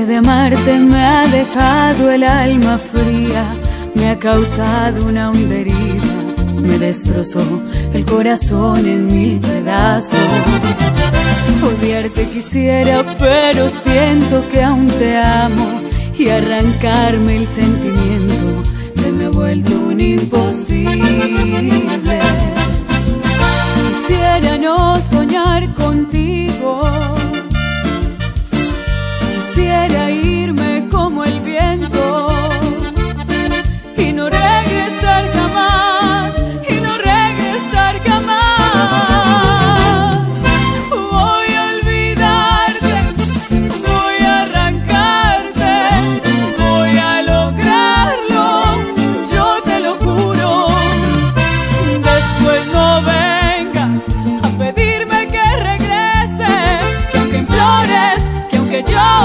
de amarte me ha dejado el alma fría, me ha causado una honda herida, me destrozó el corazón en mil pedazos. Odiarte quisiera, pero siento que aún te amo y arrancarme el sentimiento se me ha vuelto un imposible. Quisiera no soñar contigo,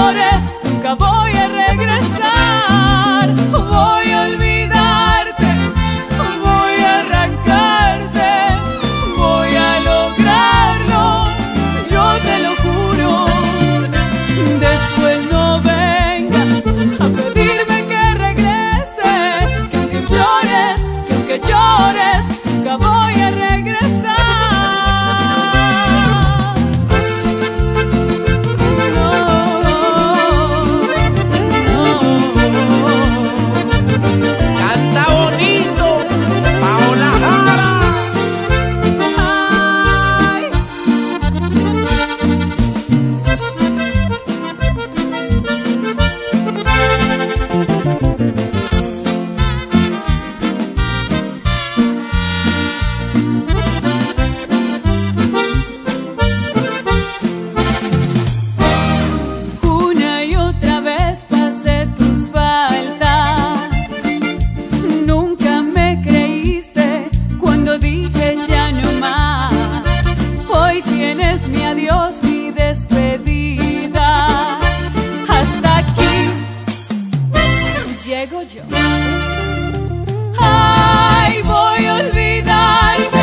aunque dije ya no más. Hoy tienes mi adiós, mi despedida. Hasta aquí llego yo. Ay, voy a olvidarte,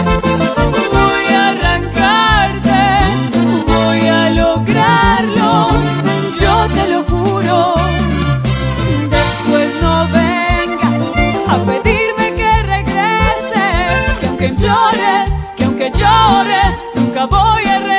voy a arrancarte, voy a lograrlo, yo te lo juro. Después no vengas a pedirme llores, que aunque llores, nunca voy a regresar.